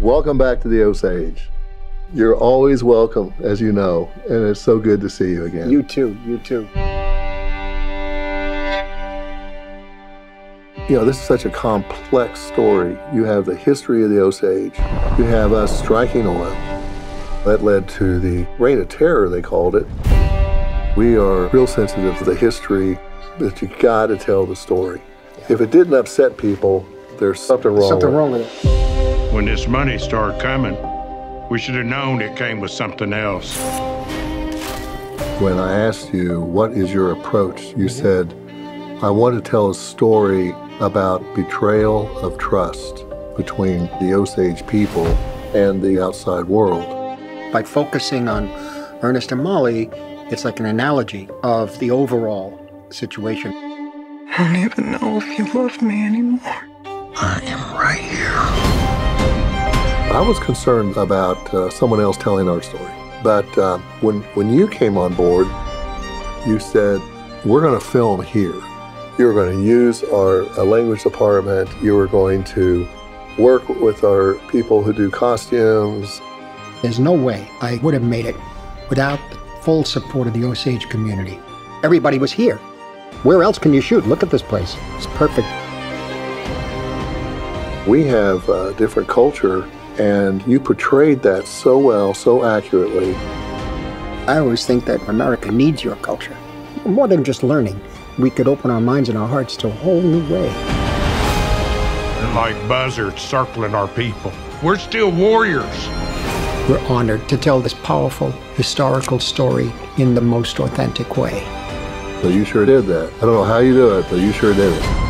Welcome back to the Osage. You're always welcome, as you know, and it's so good to see you again. You too. You too. You know, this is such a complex story. You have the history of the Osage. You have us striking oil. That led to the reign of terror, they called it. We are real sensitive to the history, but you got to tell the story. If it didn't upset people, there's something wrong. Something wrong with it. When this money started coming, we should have known it came with something else. When I asked you, what is your approach? You said, I want to tell a story about betrayal of trust between the Osage people and the outside world. By focusing on Ernest and Molly, it's like an analogy of the overall situation. I don't even know if you love me anymore. I am right here. I was concerned about uh, someone else telling our story. But uh, when, when you came on board, you said, we're going to film here. You were going to use our uh, language department. You were going to work with our people who do costumes. There's no way I would have made it without the full support of the Osage community. Everybody was here. Where else can you shoot? Look at this place. It's perfect. We have a different culture, and you portrayed that so well, so accurately. I always think that America needs your culture. More than just learning, we could open our minds and our hearts to a whole new way. They're like buzzards circling our people. We're still warriors. We're honored to tell this powerful historical story in the most authentic way. So you sure did that. I don't know how you do it, but you sure did it.